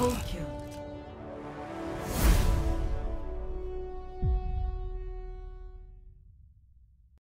Okay.